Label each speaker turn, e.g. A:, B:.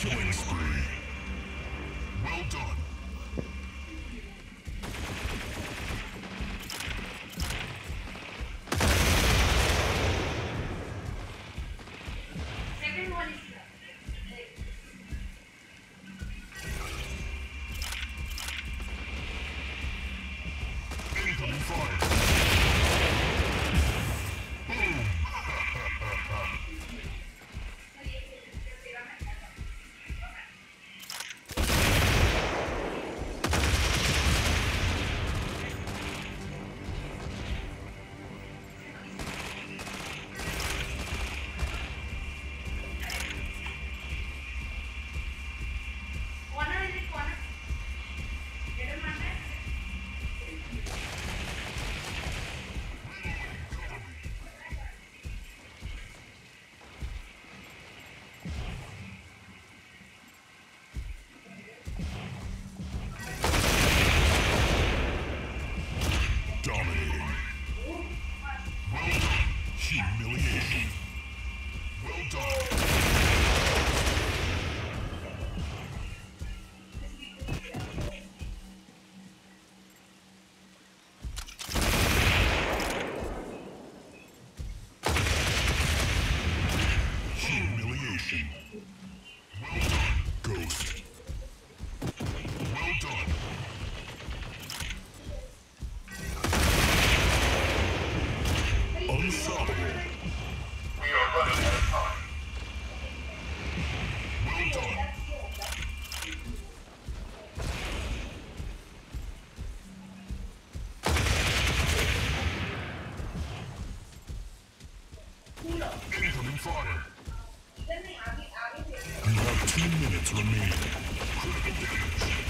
A: Killing spree. Well done. Incoming fire.
B: We are running out of time.
A: Incoming fire. Minutes damage.